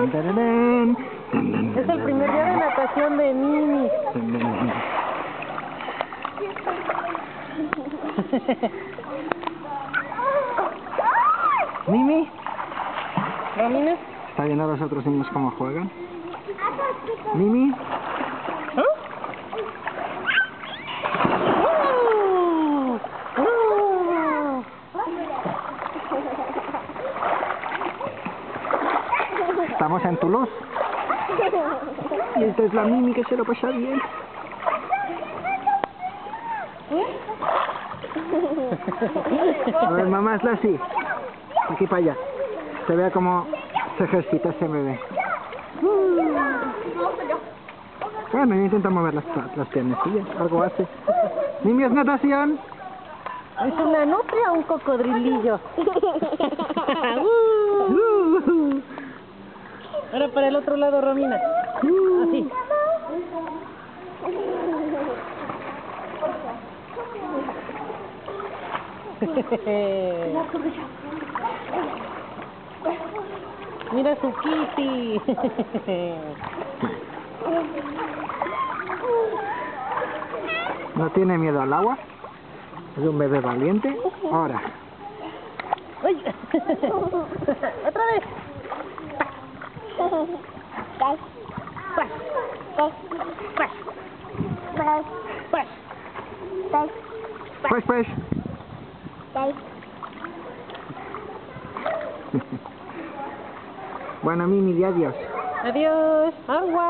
Es el primer día de natación de Mimi. Mimi. ¿está viendo a los otros niños cómo juegan? Mimi, estamos en Toulouse. Y esta es la Mimi que se lo pasa bien. A ver, mamá, hazla así. Aquí para allá. Se vea cómo se ejercita ese bebé. Bueno, yo intento mover las, las piernecillas. Algo hace. Mimi, ¿es natación? ¿Es una nutria o un cocodrilillo? Ahora para el otro lado, Romina. Así. Mira su kitty. No tiene miedo al agua. Es un bebé valiente. Ahora. Otra vez. Bueno, Mimi, di adiós. Adiós. Agua.